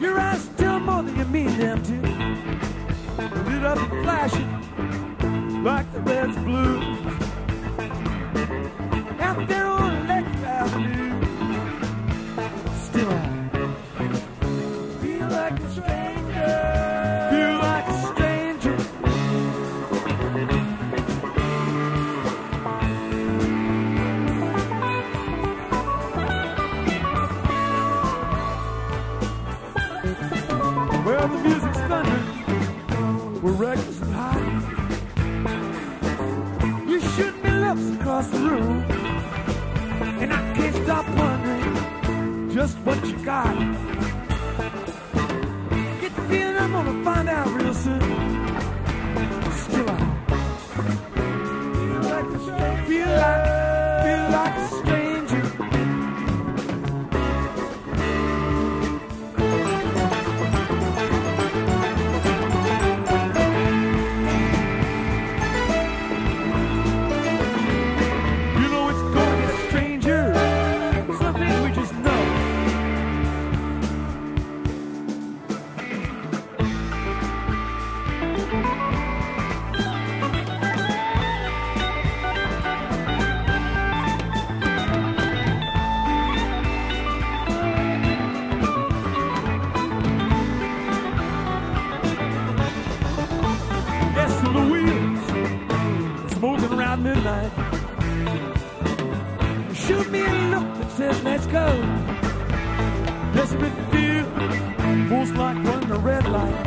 Your eyes tell more than you mean them to. Lit up and flashing like the red's blues. Across the room. And I can't stop wondering just what you got. Get the feeling I'm gonna find out real soon. Still I feel like midnight. Shoot me a look that says, let's go. Desperate feel, most like running a red light.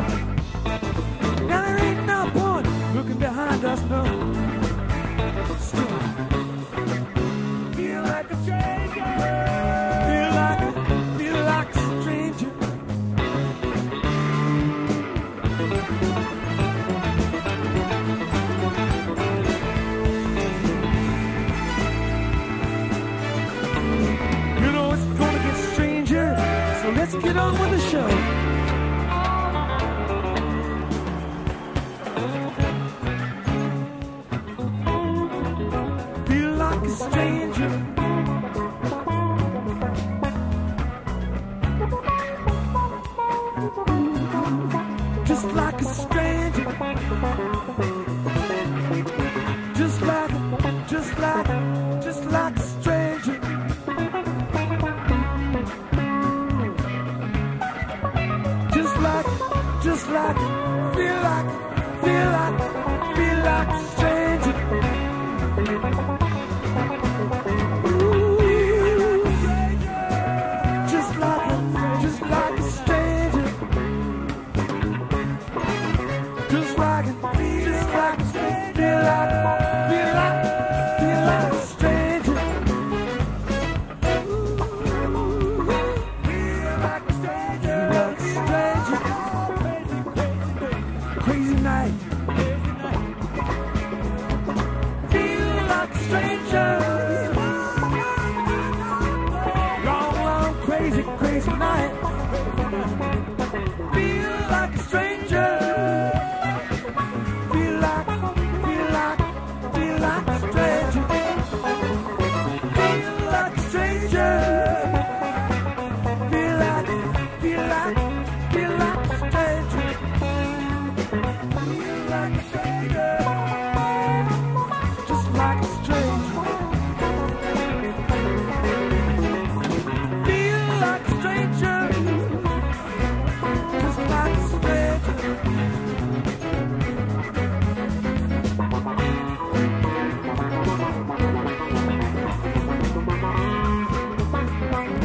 Now there ain't no point looking behind us, no. On with the show. Feel like a stranger. Just like a stranger. Just like, just like, just like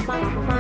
Bye.